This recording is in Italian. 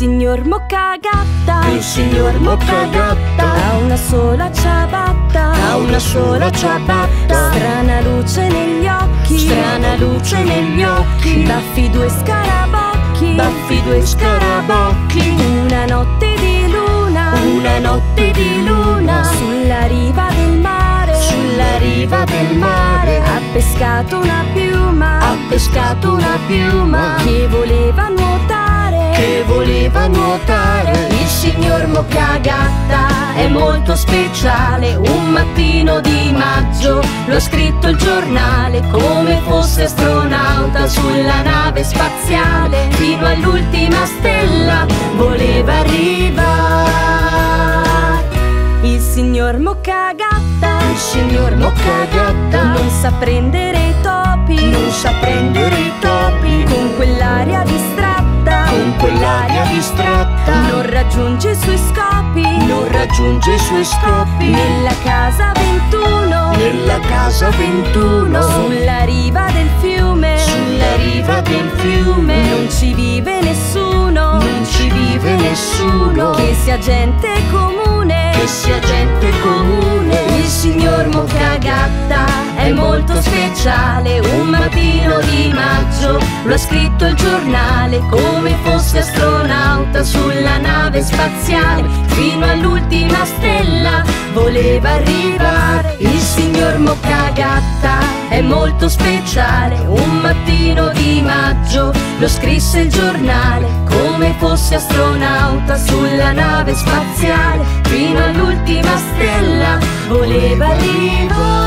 signor Moccagatta Il signor Moccagatta Ha una sola ciabatta Ha una sola ciabatta. Strana luce negli occhi Strana luce negli occhi. Baffi due scarabocchi Baffi due scarabocchi. Una notte di luna Una notte di luna. Sulla riva del mare Sulla riva del mare. Ha pescato una piuma Ha pescato una piuma. Che voleva nuotare Che voleva nuotare Il signor Moccagatta è molto speciale. Un mattino di maggio lo ha scritto il giornale Come fosse astronauta sulla nave spaziale. Fino all'ultima stella voleva arrivare. Il signor Moccagatta Il signor Moccagatta non sa prendere quell'aria distratta. Non raggiunge i suoi scopi. Non raggiunge i suoi scopi. Nella casa 21 Nella casa 21 Sulla riva del fiume. Sulla riva del fiume. Non ci vive nessuno. Non ci vive nessuno. Che sia gente comune. Che sia gente comune. Il signor Moccagatta è molto speciale Un mattino di maggio. Lo ha scritto il giornale Come fosse astronauta sulla nave spaziale. Fino all'ultima stella voleva arrivare. Il signor Moccagatta è molto speciale Un mattino di maggio. Lo scrisse il giornale Come fosse astronauta sulla nave spaziale. Fino all'ultima stella voleva arrivare